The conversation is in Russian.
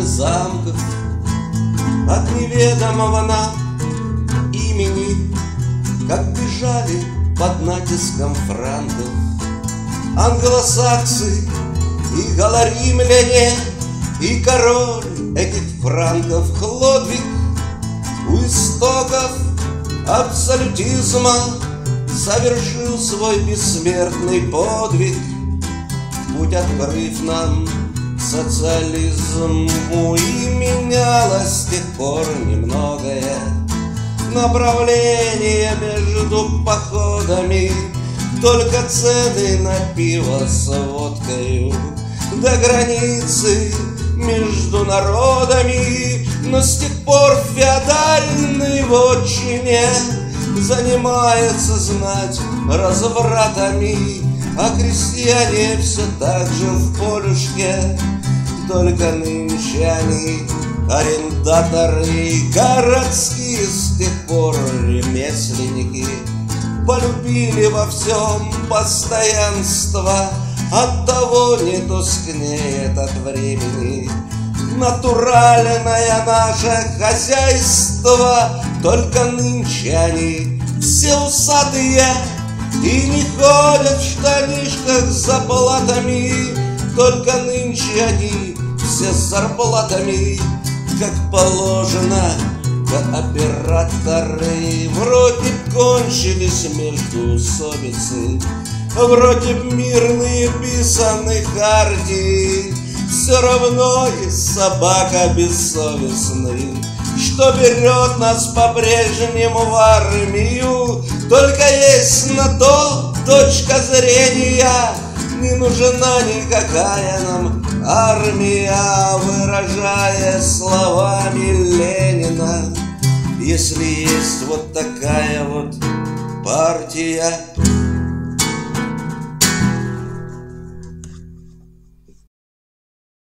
замков От неведомого нам имени Как бежали под натиском франков. Англосаксы и галаримляне И король этих франков Хлодвиг. У истоков абсолютизма Совершил свой бессмертный подвиг. Путь открыв нам социализму И менялось с тех пор немногое. Направление между походами. Только цены на пиво с водкою До границы между народами. Но с тех пор феодальный вотчине Занимается знать развратами А крестьяне все так же в полюшке Только нынче они арендаторы Городские с тех пор ремесленники Полюбили во всем постоянство. Оттого не тускнеет от времени. Натуральное наше хозяйство Только нынче они все усатые И не ходят Только нынче они все с зарплатами Как положено Кооператоры вроде кончились между совицы Вроде мирные писаны хартии Все равно есть собака бессовестный Что берет нас по-прежнему в армию. Только есть на то точка зрения Не нужна никакая нам армия Выражая словами Ленина. Если есть вот такая вот партия